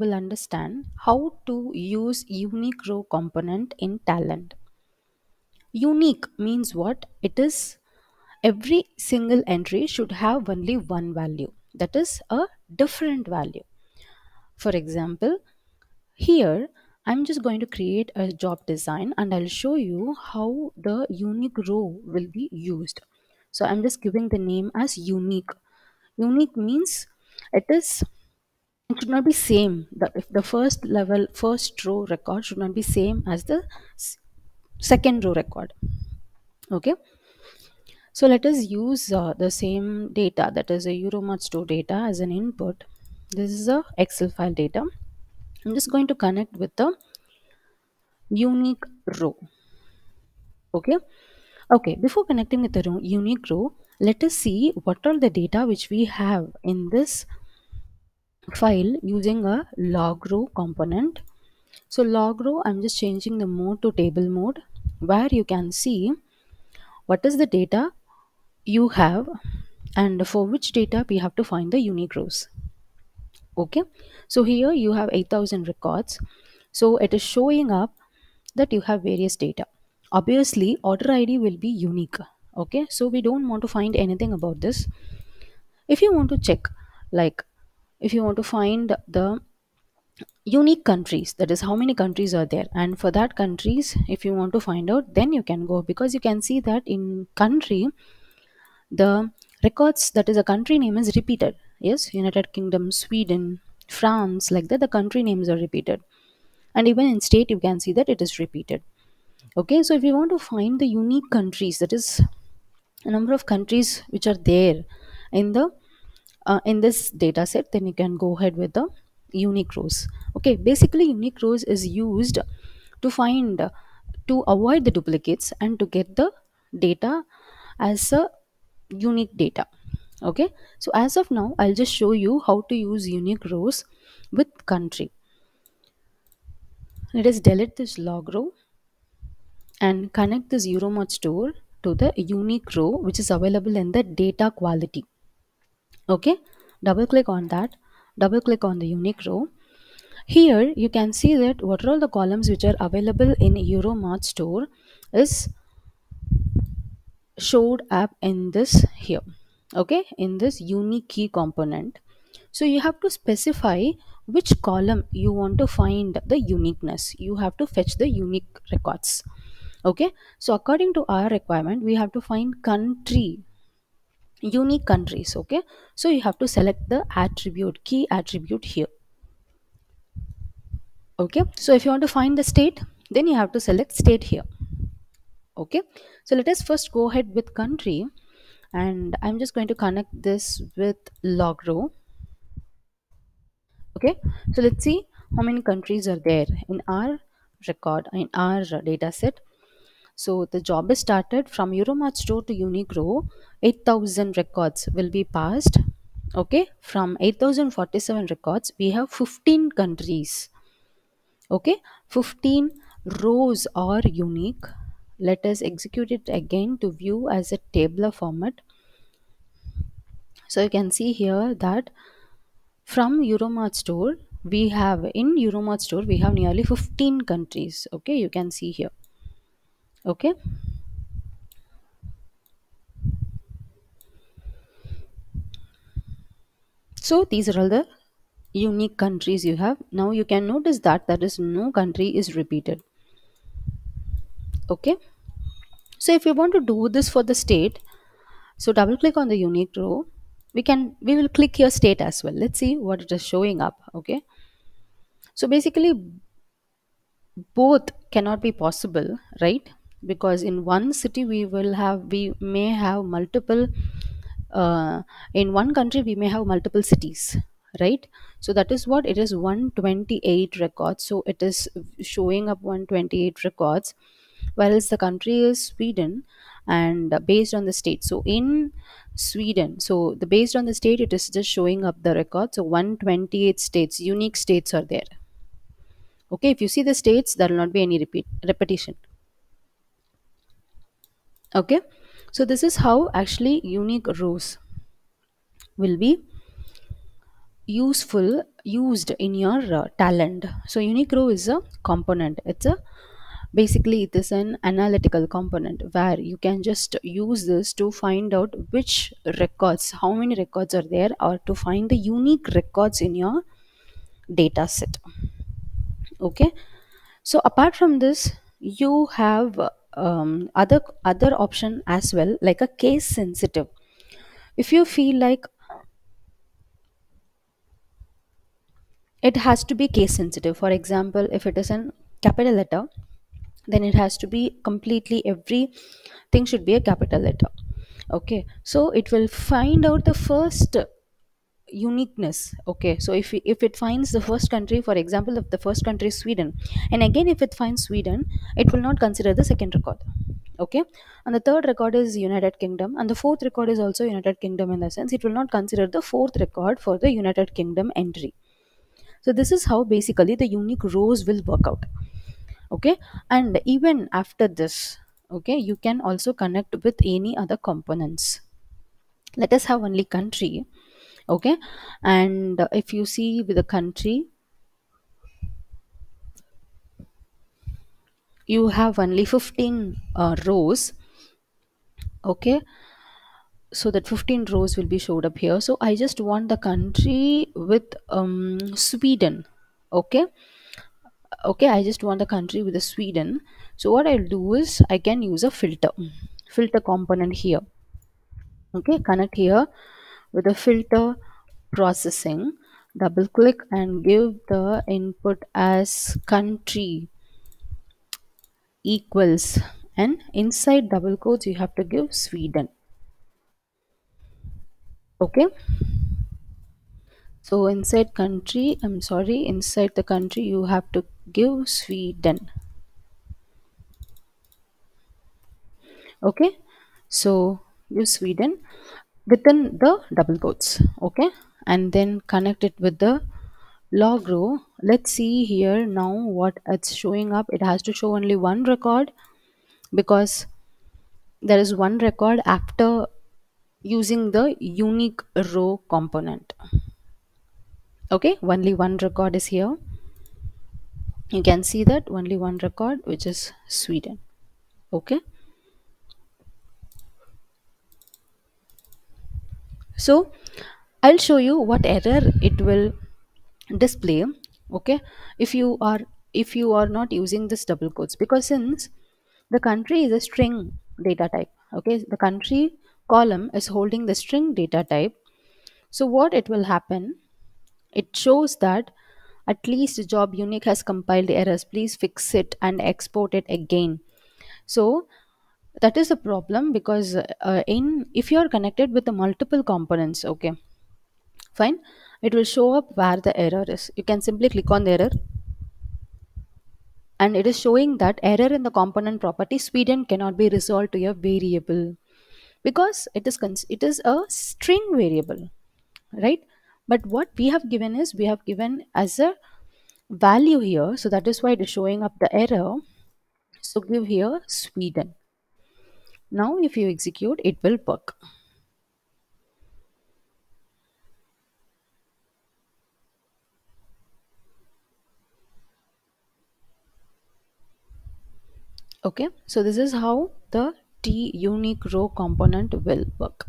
will understand how to use unique row component in Talend. Unique means what? It is every single entry should have only one value. That is a different value. For example here i'm just going to create a job design and i'll show you how the unique row will be used. So i'm just giving the name as unique. Unique means it is it should not be same. The if the first level first row record should not be same as the second row record. Okay? So let us use uh, the same data that is a euromart store data as an input. This is a excel file data. I'm just going to connect with the unique row. Okay? Okay before connecting with the unique row let us see what are the data which we have in this file using a log row component. So log row i'm just changing the mode to table mode where you can see what is the data you have and for which data we have to find the unique rows. Okay? So here you have 8000 records. So it is showing up that you have various data. Obviously order id will be unique. Okay? So we don't want to find anything about this. If you want to check like if you want to find the unique countries that is how many countries are there. And for that countries if you want to find out then you can go because you can see that in country the records that is a country name is repeated. Yes united kingdom sweden france like that the country names are repeated. And even in state you can see that it is repeated. Okay so if you want to find the unique countries that is a number of countries which are there in the uh, in this data set then you can go ahead with the unique rows. Okay basically unique rows is used to find to avoid the duplicates and to get the data as a unique data. Okay so as of now i'll just show you how to use unique rows with country. Let us delete this log row and connect this euromart store to the unique row which is available in the data quality okay? Double click on that. Double click on the unique row. Here you can see that what are all the columns which are available in euromart store is showed up in this here. Okay? In this unique key component. So you have to specify which column you want to find the uniqueness. You have to fetch the unique records. Okay? So according to our requirement we have to find country unique countries okay? So you have to select the attribute key attribute here okay? So if you want to find the state then you have to select state here okay? So let us first go ahead with country and i'm just going to connect this with log row okay? So let's see how many countries are there in our record in our data set so the job is started from euromart store to unique row 8000 records will be passed okay? From 8047 records we have 15 countries okay? 15 rows are unique. Let us execute it again to view as a tabular format. So you can see here that from euromart store we have in euromart store we have nearly 15 countries okay? You can see here okay. So these are all the unique countries you have. Now you can notice that there is no country is repeated. Okay. So if you want to do this for the state so double click on the unique row. We can we will click here state as well. Let's see what it is showing up. Okay. So basically both cannot be possible right because in one city we will have we may have multiple uh, in one country we may have multiple cities right? So that is what it is 128 records. So it is showing up 128 records whereas the country is sweden and based on the state. So in sweden so the based on the state it is just showing up the record so 128 states unique states are there. Okay if you see the states there will not be any repeat repetition okay? So this is how actually unique rows will be useful used in your uh, Talend. So unique row is a component. It's a basically it is an analytical component where you can just use this to find out which records how many records are there or to find the unique records in your data set. Okay? So apart from this you have um, other other option as well like a case sensitive. If you feel like it has to be case sensitive for example if it is an capital letter then it has to be completely every thing should be a capital letter. Okay so it will find out the first uniqueness okay? So if if it finds the first country for example if the first country is sweden and again if it finds sweden it will not consider the second record okay? And the third record is united kingdom and the fourth record is also united kingdom in the sense it will not consider the fourth record for the united kingdom entry. So this is how basically the unique rows will work out okay? And even after this okay you can also connect with any other components. Let us have only country okay? And if you see with the country you have only 15 uh, rows. Okay? So that 15 rows will be showed up here. So i just want the country with um sweden. Okay? Okay? I just want the country with the sweden. So what i'll do is i can use a filter. Filter component here. Okay? Connect here with the filter processing. Double click and give the input as country equals. And inside double quotes you have to give sweden. Okay? So inside country i'm sorry inside the country you have to give sweden. Okay? So use sweden within the double quotes okay? And then connect it with the log row. Let's see here now what it's showing up. It has to show only one record because there is one record after using the unique row component. Okay only one record is here. You can see that only one record which is sweden. Okay so i'll show you what error it will display okay? If you are if you are not using this double quotes because since the country is a string data type okay? The country column is holding the string data type. So what it will happen it shows that at least job unique has compiled errors. Please fix it and export it again. So that is the problem because uh, in if you are connected with the multiple components okay fine it will show up where the error is. You can simply click on the error. And it is showing that error in the component property sweden cannot be resolved to a variable because it is it is a string variable right? But what we have given is we have given as a value here. So that is why it is showing up the error. So give here sweden now if you execute it will work. Okay so this is how the t unique row component will work